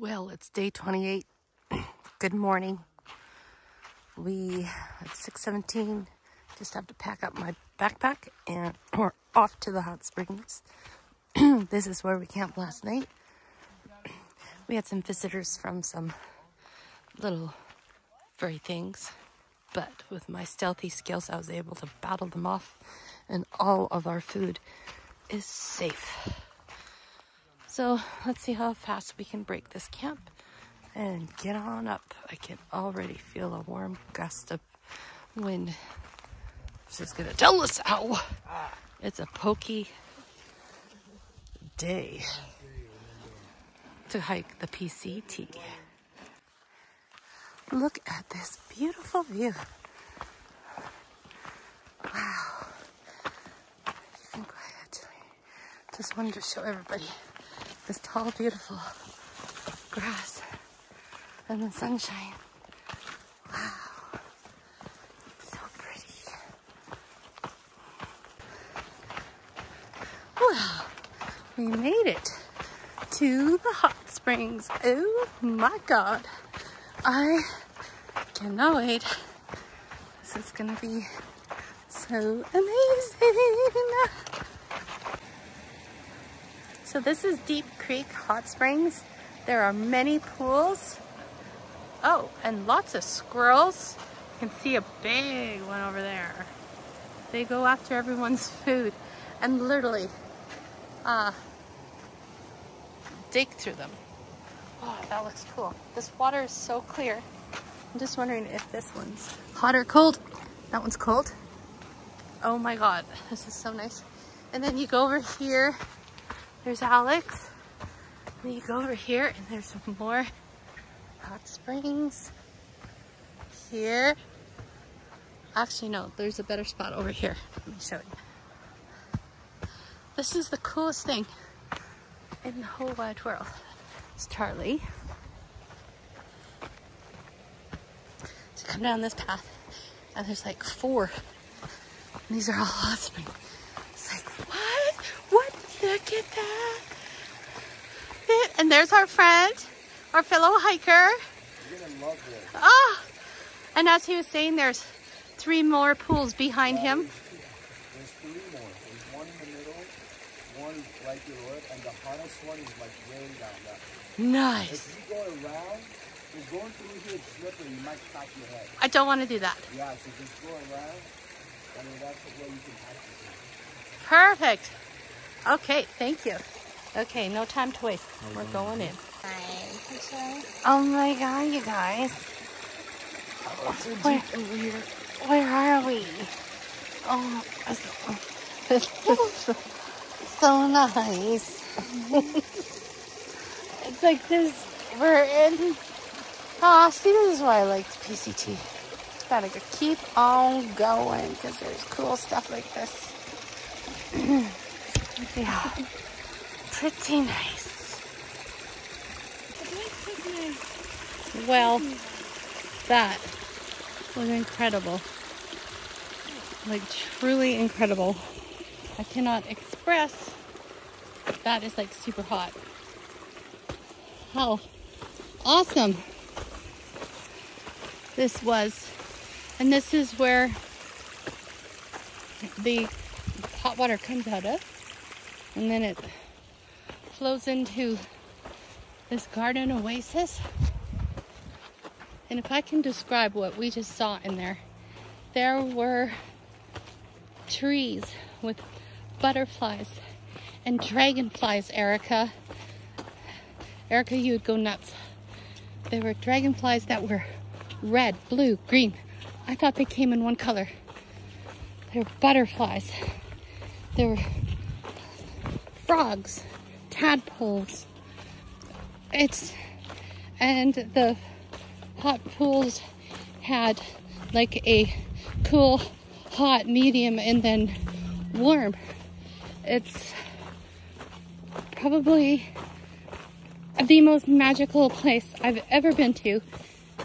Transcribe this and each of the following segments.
Well, it's day 28. Good morning. We at 6:17 just have to pack up my backpack and we're off to the hot springs. this is where we camped last night. We had some visitors from some little furry things, but with my stealthy skills, I was able to battle them off, and all of our food is safe. So let's see how fast we can break this camp and get on up. I can already feel a warm gust of wind. She's gonna tell us how. It's a pokey day to hike the PCT. Look at this beautiful view. Wow. You can go ahead, Just wanted to show everybody this tall, beautiful grass and the sunshine. Wow. So pretty. Well, we made it to the hot springs. Oh my God. I cannot wait. This is gonna be so amazing. So this is Deep Creek Hot Springs. There are many pools. Oh, and lots of squirrels. You can see a big one over there. They go after everyone's food and literally uh, dig through them. Oh, that looks cool. This water is so clear. I'm just wondering if this one's hot or cold. That one's cold. Oh my God, this is so nice. And then you go over here, there's Alex. Then you go over here and there's some more hot springs here. Actually, no, there's a better spot over here. Let me show you. This is the coolest thing in the whole wide world. It's Charlie. So come down this path, and there's like four. These are all hot springs. It's like, what? What? Look at that. And there's our friend, our fellow hiker. Oh, and as he was saying, there's three more pools behind him. There's three more. There's one in the middle, one right below it, and the hottest one is like way down there. Nice. If you go around, just going through here slippery. You might crack your head. I don't want to do that. Yeah, so just go around. I mean, that's the way you can access Perfect. Okay, thank you. Okay, no time to waste. We're going in. Oh my god, you guys. Where, where are we? Oh, this is so nice. it's like this. We're in. Ah, see, this is why I liked PCT. Gotta keep on going because there's cool stuff like this. yeah, pretty nice. Well, that was incredible. Like truly incredible. I cannot express that is like super hot. How awesome this was. And this is where the hot water comes out of. And then it flows into this garden oasis. And if I can describe what we just saw in there, there were trees with butterflies and dragonflies, Erica. Erica, you would go nuts. There were dragonflies that were red, blue, green. I thought they came in one color. There were butterflies. There were frogs, tadpoles. It's and the hot pools had like a cool, hot, medium, and then warm. It's probably the most magical place I've ever been to.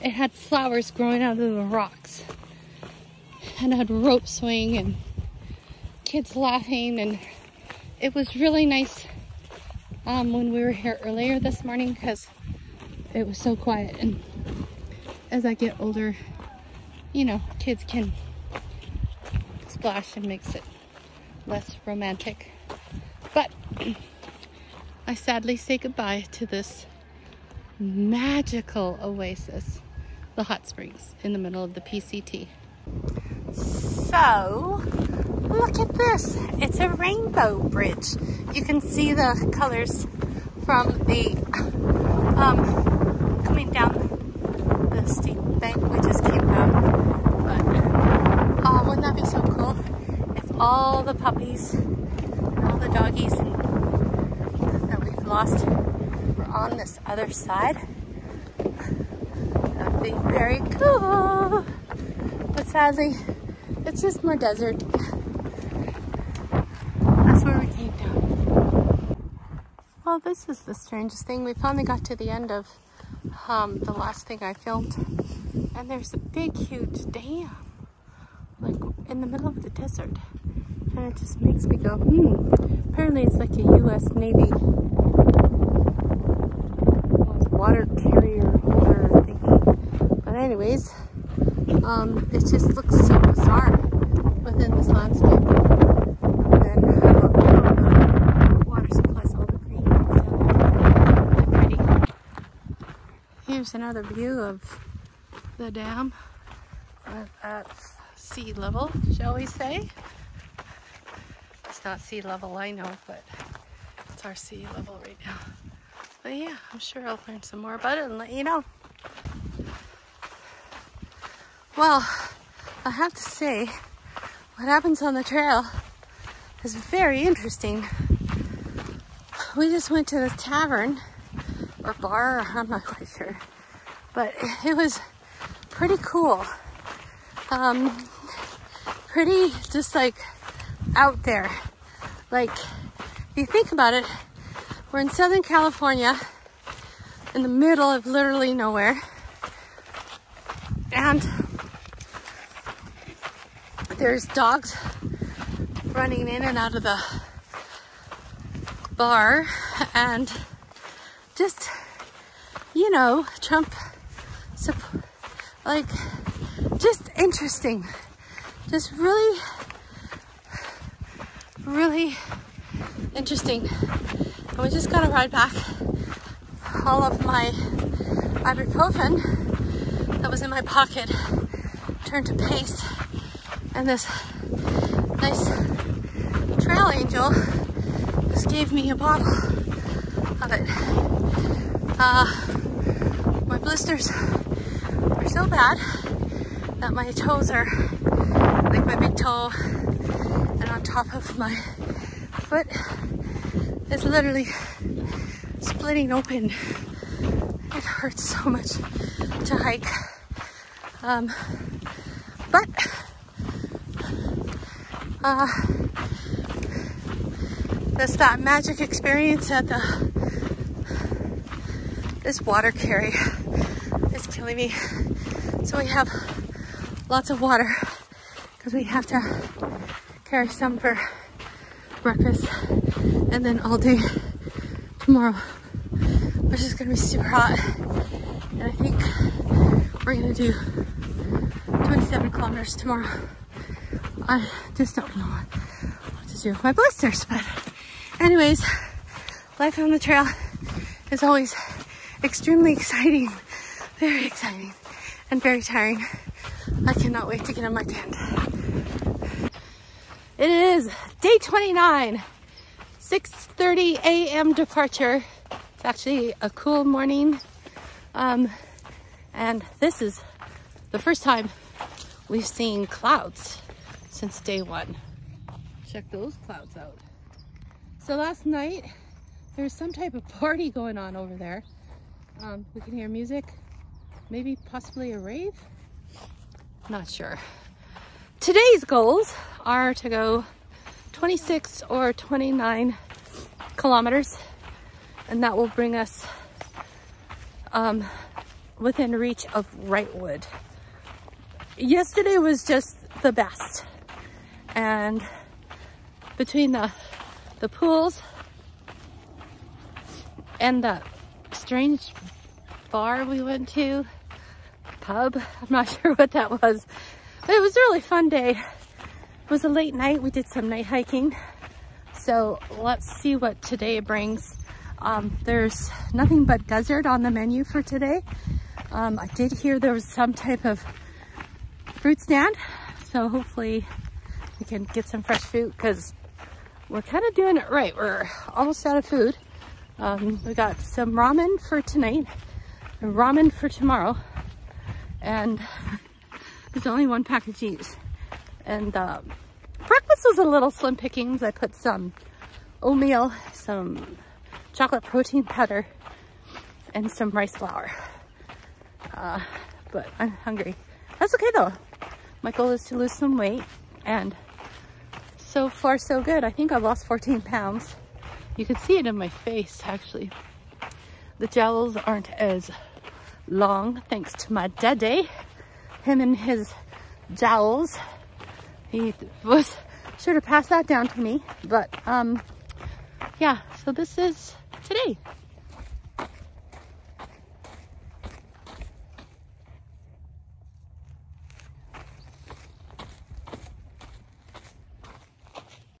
It had flowers growing out of the rocks, and had rope swing and kids laughing, and it was really nice um, when we were here earlier this morning because it was so quiet. And as I get older, you know, kids can splash and makes it less romantic. But I sadly say goodbye to this magical oasis, the hot springs in the middle of the PCT. So, look at this. It's a rainbow bridge. You can see the colors from the, um, coming down the steep bank we just came down. But, oh, wouldn't that be so cool? If all the puppies and all the doggies that we've lost were on this other side. That would be very cool. But sadly, it's just more desert. That's where we came down. This is the strangest thing. We finally got to the end of um, the last thing I filmed. And there's a big, huge dam. Like in the middle of the desert. And it just makes me go, hmm. Apparently it's like a U.S. Navy water carrier holder thingy. But anyways, um, it just looks so bizarre within this landscape. And then I love how the water supplies all the green so really pretty. Here's another view of the dam at, sea level, shall we say. It's not sea level, I know, but it's our sea level right now. But yeah, I'm sure I'll learn some more about it and let you know. Well, I have to say, what happens on the trail is very interesting. We just went to this tavern or bar, I'm not quite sure, but it was pretty cool. Um, pretty just like out there. Like, if you think about it, we're in Southern California in the middle of literally nowhere. And there's dogs running in and out of the bar and just you know trump like just interesting. Just really really interesting. And we just got a ride back all of my ibuprofen that was in my pocket turned to paste and this nice trail angel just gave me a bottle of it. Uh, my blisters so bad that my toes are like my big toe and on top of my foot is literally splitting open. It hurts so much to hike. Um, but uh, that's that magic experience at the this water carry killing me. So we have lots of water because we have to carry some for breakfast and then all day tomorrow, which is gonna be super hot. And I think we're gonna do 27 kilometers tomorrow. I just don't know what to do with my blisters. But anyways, life on the trail is always extremely exciting, very exciting, and very tiring. I cannot wait to get in my tent. It is day 29, 6.30 a.m. departure. It's actually a cool morning. Um, and this is the first time we've seen clouds since day one. Check those clouds out. So last night, there was some type of party going on over there. Um, we can hear music, maybe possibly a rave? Not sure. Today's goals are to go 26 or 29 kilometers and that will bring us um, within reach of Wrightwood. Yesterday was just the best and between the the pools and the strange bar we went to, pub. I'm not sure what that was, but it was a really fun day. It was a late night. We did some night hiking. So let's see what today brings. Um, there's nothing but desert on the menu for today. Um, I did hear there was some type of fruit stand. So hopefully we can get some fresh fruit because we're kind of doing it right. We're almost out of food. Um, we got some ramen for tonight and ramen for tomorrow. And there's only one package each. And um, breakfast was a little slim pickings. I put some oatmeal, some chocolate protein powder, and some rice flour. Uh, but I'm hungry. That's okay though. My goal is to lose some weight and so far so good. I think I've lost 14 pounds. You can see it in my face actually. The jowls aren't as long thanks to my daddy. Him and his jowls. He was sure to pass that down to me. But um, yeah, so this is today.